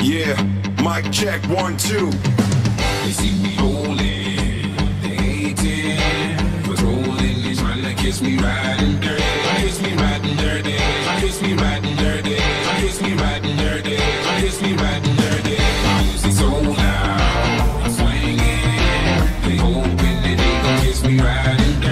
Yeah, mic check one, two. They see me rolling, they hating. Patrolling, they tryna kiss me riding dirty. Kiss me riding dirty. Kiss me riding dirty. Kiss me riding dirty. Kiss me riding dirty. Music so loud, swinging. They hoping that they gon' kiss me riding dirty.